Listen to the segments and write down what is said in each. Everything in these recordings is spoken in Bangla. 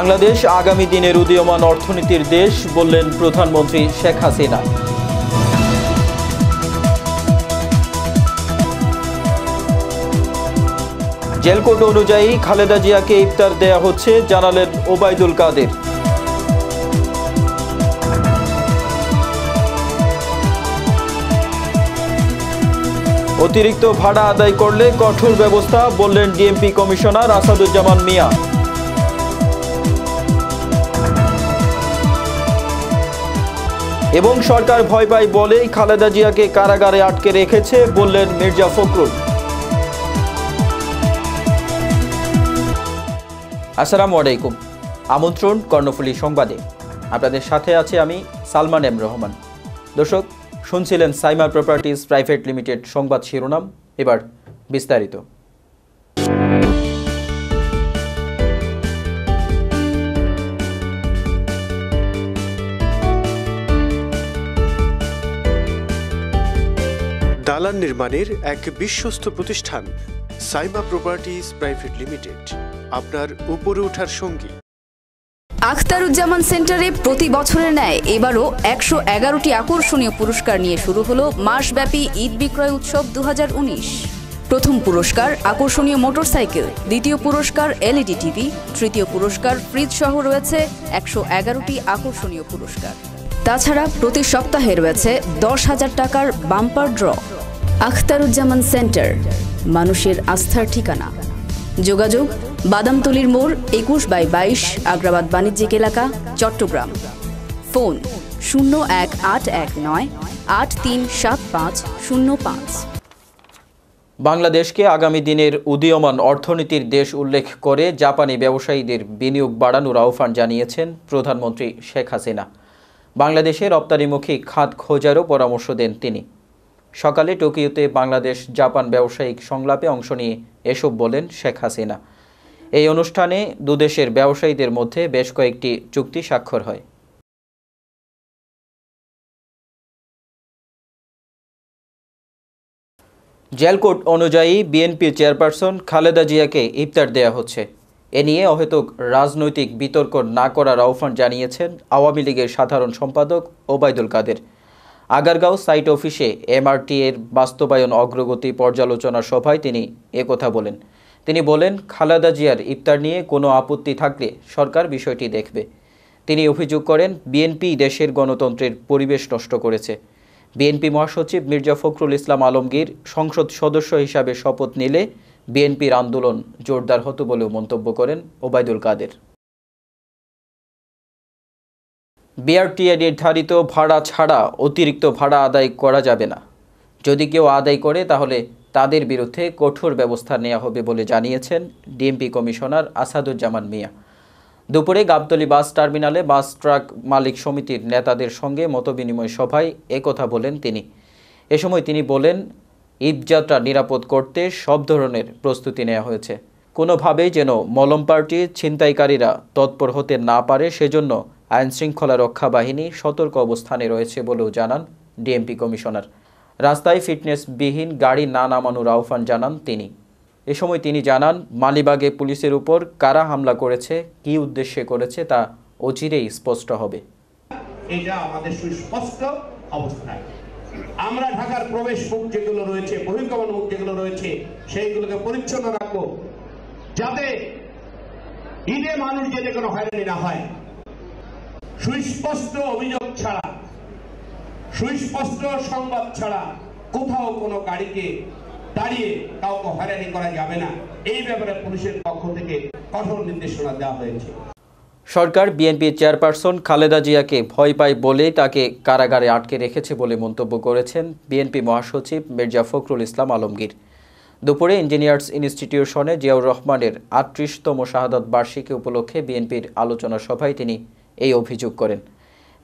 বাংলাদেশ আগামী দিনের উদীয়মান অর্থনীতির দেশ বললেন প্রধানমন্ত্রী শেখ হাসিনা। জেলকোড অনুযায়ী খালেদা জিয়াকে ইফতার দেয়া হচ্ছে, জানালেন ওবায়দুল কাদের। অতিরিক্ত ভাড়া আদায় করলে কঠোর ব্যবস্থা, বললেন ডিএমপি কমিশনার আসাদুজ্জামান মিয়া। এবং সরকার ভয় পায় বলেই খালেদা জিয়াকে কারাগারে আটকে রেখেছে, বললেন মির্জা ফখরুল। আসসালামু আলাইকুম। আমন্ত্রণ কর্ণফুলী সংবাদে। আপনাদের সাথে আছে আমি সালমান এম রহমান। দর্শক, শুনছিলেন সাইমা প্রপার্টিজ প্রাইভেট লিমিটেড সংবাদ শিরোনাম। এবার বিস্তারিত। দালান নির্মাণের এক বিশ্বস্ত প্রতিষ্ঠান, সাইমা প্রপার্টিজ প্রাইভেট লিমিটেড, আপনার উপরে ওঠার সঙ্গী। আখতারুজ্জামান সেন্টারে প্রতি বছরের ন্যায় এবারও একশো এগারোটি আকর্ষণীয় পুরস্কার নিয়ে শুরু হলো মাসব্যাপী ঈদ বিক্রয় উৎসব দুহাজার উনিশ। প্রথম পুরস্কার আকর্ষণীয় মোটরসাইকেল, দ্বিতীয় পুরস্কার এলইডি টিভি, তৃতীয় পুরস্কার ফ্রিজ সহ রয়েছে একশো এগারোটি আকর্ষণীয় পুরস্কার। তাছাড়া প্রতি সপ্তাহে রয়েছে দশ হাজার টাকার বাম্পার ড্র। আখতারুজ্জামান সেন্টার, মানুষের আস্থার ঠিকানা। যোগাযোগ, বাদামতলির মোড়, একুশ বাই বাইশ, আগ্রাবাদ বাণিজ্যিক এলাকা, চট্টগ্রাম। ফোন, শূন্য এক আট এক নয়, আট তিন সাত পাঁচ শূন্য পাঁচ। বাংলাদেশকে আগামী দিনের উদীয়মান অর্থনীতির দেশ উল্লেখ করে জাপানি ব্যবসায়ীদের বিনিয়োগ বাড়ানোর আহ্বান জানিয়েছেন প্রধানমন্ত্রী শেখ হাসিনা। বাংলাদেশে রপ্তানিমুখী খাত খোঁজারও পরামর্শ দেন তিনি। সকালে টোকিওতে বাংলাদেশ জাপান ব্যবসায়িক সংলাপে অংশ নিয়ে এসব বলেন শেখ হাসিনা। এই অনুষ্ঠানে দুদেশের ব্যবসায়ীদের মধ্যে বেশ কয়েকটি চুক্তি স্বাক্ষর হয়। জেলকোড অনুযায়ী বিএনপি চেয়ারপারসন খালেদা জিয়াকে ইফতার দেয়া হচ্ছে। এ নিয়ে অহেতুক রাজনৈতিক বিতর্ক না করার আহ্বান জানিয়েছেন আওয়ামী লীগের সাধারণ সম্পাদক ওবায়দুল কাদের। আগারগাঁও সাইট অফিসে এমআরটি এর বাস্তবায়ন অগ্রগতি পর্যালোচনা সভায় তিনি একথা বলেন। তিনি বলেন, খালেদা জিয়ার ইফতার নিয়ে কোনো আপত্তি থাকলে সরকার বিষয়টি দেখবে। তিনি অভিযোগ করেন, বিএনপি দেশের গণতন্ত্রের পরিবেশ নষ্ট করেছে। বিএনপি মহাসচিব মির্জা ফখরুল ইসলাম আলমগীর সংসদ সদস্য হিসাবে শপথ নিলে বিএনপির আন্দোলন জোরদার হতো বলেও মন্তব্য করেন ওবায়দুল কাদের। বিআরটিএ নির্ধারিত ভাড়া ছাড়া অতিরিক্ত ভাড়া আদায় করা যাবে না। যদি কেউ আদায় করে, তাহলে তাদের বিরুদ্ধে কঠোর ব্যবস্থা নেওয়া হবে বলে জানিয়েছেন ডিএমপি কমিশনার আসাদুজ্জামান মিয়া। দুপুরে গাবতলী বাস টার্মিনালে বাস ট্রাক মালিক সমিতির নেতাদের সঙ্গে মতবিনিময় সভায় একথা বলেন তিনি। এ সময় তিনি বলেন, ঈদযাত্রা নিরাপদ করতে সব ধরনের প্রস্তুতি নেওয়া হয়েছে। কোনোভাবেই যেন মলম পার্টি ছিনতাইকারীরা তৎপর হতে না পারে, সেজন্য আইনশৃঙ্খলা রক্ষা বাহিনী সতর্ক অবস্থানে রয়েছে বলেও জানান ডিএমপি কমিশনার। রাস্তায় ফিটনেসবিহীন গাড়ি না নামানোর আহ্বান জানান তিনি। এ সময় তিনি জানান, মালিবাগে পুলিশের উপর কারা হামলা করেছে, কী উদ্দেশ্যে করেছে তা অচিরেই স্পষ্ট হবে। এটা আমাদের সুস্পষ্ট অবস্থায় আমরা ঢাকার প্রবেশ মুখ যেগুলো রয়েছে, বহির্গমন মুখ যেগুলো রয়েছে, সেইগুলোকে পরিচ্ছন্ন রাখব। যাতে ঈদে মানুষ যেতে কোনো হয়রানি না হয়। সুস্পষ্ট অভিযোগ ছাড়া, সুস্পষ্ট সংবাদ ছাড়া কোথাও কোনো গাড়িকে দাঁড়িয়ে কাউকে হয়রানি করা যাবে না। এই ব্যাপারে পুলিশের পক্ষ থেকে কঠোর নির্দেশনা দেওয়া হয়েছে। সরকার বিএনপি চেয়ারপারসন খালেদা জিয়াকে ভয় পায় বলেই তাকে কারাগারে আটকে রেখেছে বলে মন্তব্য করেছেন বিএনপি মহাসচিব মির্জা ফখরুল ইসলাম আলমগীর। দুপুরে ইঞ্জিনিয়ার্স ইনস্টিটিউশনে জিয়াউর রহমানের আটত্রিশতম শাহাদত বার্ষিকী উপলক্ষে বিএনপির আলোচনা সভায় তিনি এই অভিযোগ করেন।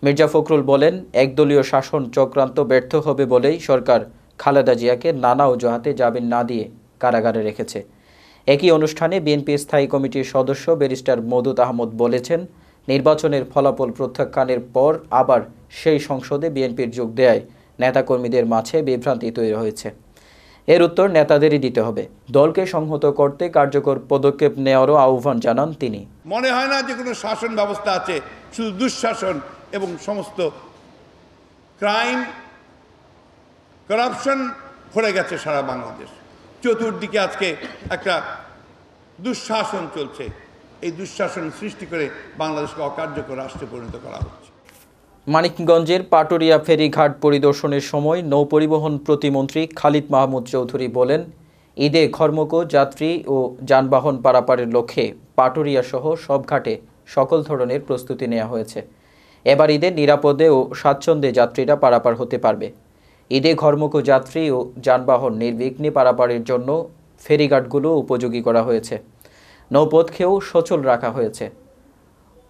মির্জা ফখরুল বলেন, একদলীয় শাসন চক্রান্ত ব্যর্থ হবে বলেই সরকার খালেদা জিয়াকে নানা অজুহাতে জামিন না দিয়ে কারাগারে রেখেছে। একই অনুষ্ঠানে বিএনপি স্থায়ী কমিটির সদস্য ব্যারিস্টার মদুদ আহমদ বলেছেন, নির্বাচনের ফলাফল প্রত্যাখ্যানের পর আবার সেই সংসদে বিএনপির যোগ দেয় নেতাকর্মীদের মাঝে বিভ্রান্তি তৈরি হয়েছে। এর উত্তর নেতাদেরই দিতে হবে। দলকে সংহত করতে কার্যকর পদক্ষেপ নেওয়ারও আহ্বান জানান তিনি। মনে হয় না যে কোনো শাসন ব্যবস্থা আছে, শুধু দুঃশাসন এবং সমস্ত ক্রাইম, করাপশন ভরে গেছে সারা বাংলাদেশ। চতুর্দিকে আজকে একটা দুঃশাসন চলছে। এই দুঃশাসন সৃষ্টি করে বাংলাদেশকে অকার্যকর রাষ্ট্রে পরিণত করা হচ্ছে। মানিকগঞ্জের পাটুরিয়া ফেরিঘাট পরিদর্শনের সময় নৌপরিবহন প্রতিমন্ত্রী খালিদ মাহমুদ চৌধুরী বলেন, ঈদে ঘরমুখ যাত্রী ও যানবাহন পারাপারের লক্ষ্যে পাটুরিয়া সহ সব ঘাটে সকল ধরনের প্রস্তুতি নেওয়া হয়েছে। এবার ঈদে নিরাপদে ও স্বাচ্ছন্দ্যে যাত্রীরা পারাপার হতে পারবে। ঈদে ঘরমুখ যাত্রী ও যানবাহন নির্বিঘ্নে পারাপারের জন্য ফেরিঘাটগুলো উপযোগী করা হয়েছে। নৌপথকেও সচল রাখা হয়েছে।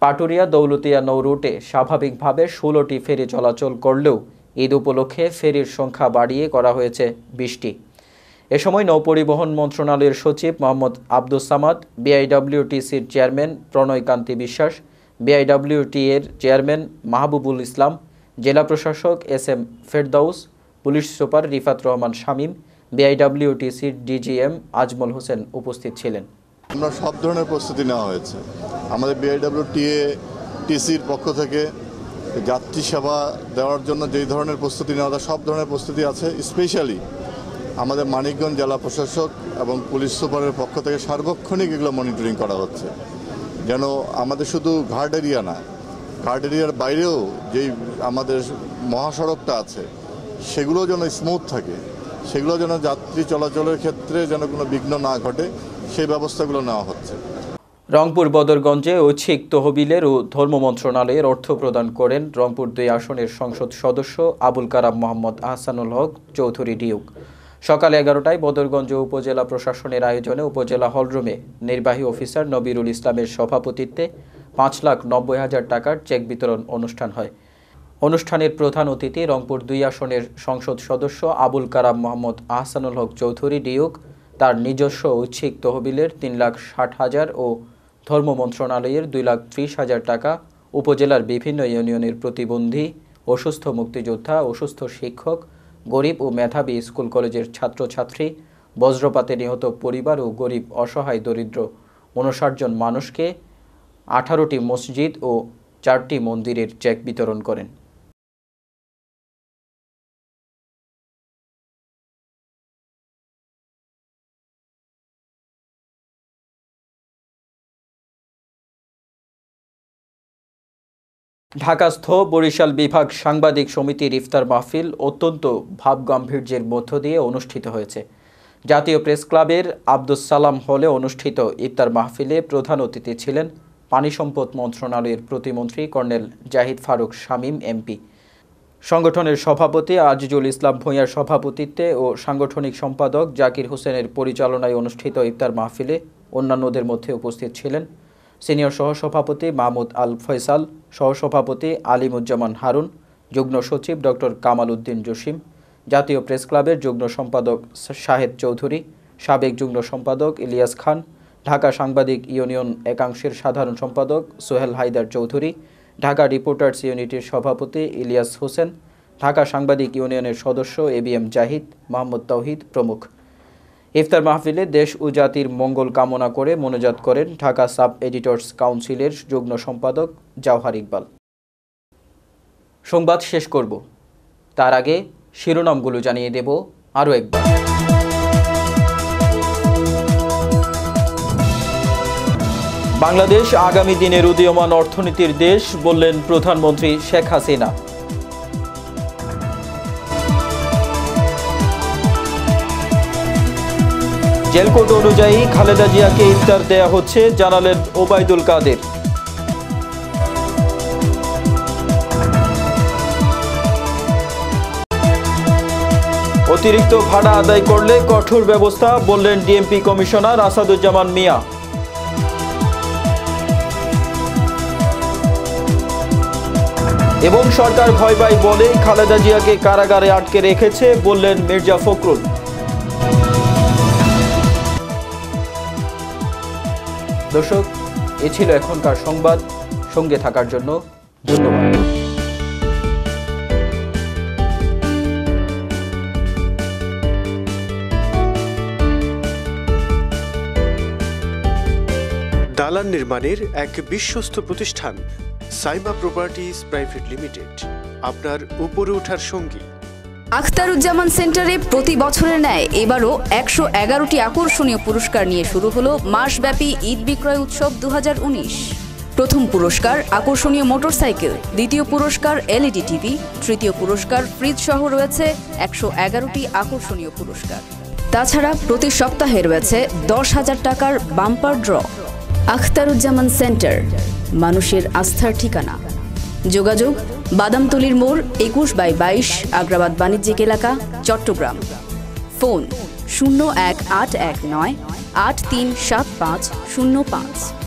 পাটুরিয়া দৌলতিয়া নৌ রুটে স্বাভাবিকভাবে ষোলোটি ফেরি চলাচল করলেও ঈদ উপলক্ষে ফেরির সংখ্যা বাড়িয়ে করা হয়েছে বিশটি। এ সময় নৌপরিবহন মন্ত্রণালয়ের সচিব মোহাম্মদ আব্দুস সামাদ, বিআইডব্লিউটিসির চেয়ারম্যান প্রণয়কান্তি বিশ্বাস বিআইডব্লিউটি এর চেয়ারম্যান মাহবুবুল ইসলাম, জেলা প্রশাসক S M Ferdous police super Rifat Rahman Shamim, বিআইডব্লিউটিসির DGM Ajmal Hossain উপস্থিত ছিলেন। আমরা সব ধরনের প্রস্তুতি নেওয়া হয়েছে। আমাদের বিআইডব্লিউ টিএ টিসির পক্ষ থেকে যাত্রী সেবা দেওয়ার জন্য যেই ধরনের প্রস্তুতি নেওয়া সব ধরনের প্রস্তুতি আছে। স্পেশালি আমাদের মানিকগঞ্জ জেলা প্রশাসক এবং পুলিশ সুপারের পক্ষ থেকে সার্বক্ষণিক এগুলো মনিটরিং করা হচ্ছে। যেন আমাদের শুধু ঘাট এরিয়া না, ঘাট এরিয়ার বাইরেও যেই আমাদের মহাসড়কটা আছে, সেগুলো যেন স্মুথ থাকে। সেগুলো যেন যাত্রী চলাচলের ক্ষেত্রে যেন কোনো বিঘ্ন না ঘটে। সেই ব্যবস্থাগুলো নেওয়া হচ্ছে। রংপুর বদরগঞ্জে ঐচ্ছিক তহবিলের ও ধর্ম মন্ত্রণালয়ের অর্থ প্রদান করেন রংপুর দুই আসনের সংসদ সদস্য আবুল কারাম মোহাম্মদ আহসানুল হক চৌধুরী ডিউক। সকাল এগারোটায় বদরগঞ্জ উপজেলা প্রশাসনের আয়োজনে উপজেলা হলরুমে নির্বাহী অফিসার নবিরুল ইসলামের সভাপতিত্বে পাঁচ লাখ নব্বই হাজার টাকার চেক বিতরণ অনুষ্ঠান হয়। অনুষ্ঠানের প্রধান অতিথি রংপুর দুই আসনের সংসদ সদস্য আবুল কারাম মোহাম্মদ আহসানুল হক চৌধুরী ডিউক। তার নিজস্ব ঐচ্ছিক তহবিলের তিন লাখ ষাট হাজার ও ধর্ম মন্ত্রণালয়ের দুই লাখ ত্রিশ হাজার টাকা, উপজেলার বিভিন্ন ইউনিয়নের প্রতিবন্ধী, অসুস্থ মুক্তিযোদ্ধা, অসুস্থ শিক্ষক, গরিব ও মেধাবী স্কুল কলেজের ছাত্রছাত্রী, বজ্রপাতে নিহত পরিবার ও গরিব অসহায় দরিদ্র উনষাট জন মানুষকে আঠারোটি মসজিদ ও চারটি মন্দিরের চেক বিতরণ করেন। ঢাকাস্থ বরিশাল বিভাগ সাংবাদিক সমিতির ইফতার মাহফিল অত্যন্ত ভাবগাম্ভীর্যের মধ্য দিয়ে অনুষ্ঠিত হয়েছে। জাতীয় প্রেস ক্লাবের আব্দুস সালাম হলে অনুষ্ঠিত ইফতার মাহফিলে প্রধান অতিথি ছিলেন পানি সম্পদ মন্ত্রণালয়ের প্রতিমন্ত্রী কর্নেল জাহিদ ফারুক শামীম, এমপি। সংগঠনের সভাপতি আজিজুল ইসলাম ভূঁইয়ার সভাপতিত্বে ও সাংগঠনিক সম্পাদক জাকির হোসেনের পরিচালনায় অনুষ্ঠিত ইফতার মাহফিলে অন্যান্যদের মধ্যে উপস্থিত ছিলেন সিনিয়র সহসভাপতি মাহমুদ আল ফয়সাল, সহসভাপতি আলিমুজ্জামান হারুন, যুগ্ম সচিব ডক্টর কামাল উদ্দিন জসিম, জাতীয় প্রেস ক্লাবের যুগ্ম সম্পাদক শাহেদ চৌধুরী, সাবেক যুগ্ম সম্পাদক ইলিয়াস খান, ঢাকা সাংবাদিক ইউনিয়ন একাংশের সাধারণ সম্পাদক সোহেল হায়দার চৌধুরী, ঢাকা রিপোর্টার্স ইউনিটির সভাপতি ইলিয়াস হোসেন, ঢাকা সাংবাদিক ইউনিয়নের সদস্য A B M Zahid Mohammad Touhid প্রমুখ। ইফতার মাহফিলে দেশ ও জাতির মঙ্গল কামনা করে মনোজাত করেন ঢাকা সাব এডিটর্স কাউন্সিলের যুগ্ম সম্পাদক জাওহার ইকবাল। সংবাদ শেষ করব। তার আগে শিরোনামগুলো জানিয়ে দেব আরও একবার। বাংলাদেশ আগামী দিনের উদীয়মান অর্থনীতির দেশ বললেন প্রধানমন্ত্রী শেখ হাসিনা। জেলকোড অনুযায়ী খালেদা জিয়াকে ইফতার দেয়া হচ্ছে, জানালেন ওবায়দুল কাদের। অতিরিক্ত ভাড়া আদায় করলে কঠোর ব্যবস্থা, বললেন ডিএমপি কমিশনার আসাদুজ্জামান মিয়া। এবং সরকার ভয় পাই বলেই খালেদা জিয়াকে কারাগারে আটকে রেখেছে, বললেন মির্জা ফখরুল। দর্শক, এ ছিল এখনকার সংবাদ। সঙ্গে থাকার জন্য ধন্যবাদ। দালান নির্মাণের এক বিশ্বস্ত প্রতিষ্ঠান, সাইমা প্রপার্টিজ প্রাইভেট লিমিটেড, আপনার উপরে ওঠার সঙ্গী। আখতারুজ্জামান সেন্টারে প্রতি বছরের ন্যায় এবারও একশো এগারোটি আকর্ষণীয় পুরস্কার নিয়ে শুরু হলো মাসব্যাপী ঈদ বিক্রয় উৎসব দুহাজার উনিশ। প্রথম পুরস্কার আকর্ষণীয় মোটরসাইকেল, দ্বিতীয় পুরস্কার এলইডি টিভি, তৃতীয় পুরস্কার ফ্রিজ সহ রয়েছে একশো এগারোটি আকর্ষণীয় পুরস্কার। তাছাড়া প্রতি সপ্তাহে রয়েছে দশ হাজার টাকার বাম্পার ড্র। আখতারুজ্জামান সেন্টার, মানুষের আস্থার ঠিকানা। যোগাযোগ বাদামতলির মোড় একুশ বাই বাইশ, আগ্রাবাদ বাণিজ্যিক এলাকা, চট্টগ্রাম। ফোন শূন্য এক আট এক নয় আট তিন সাত পাঁচ শূন্য পাঁচ।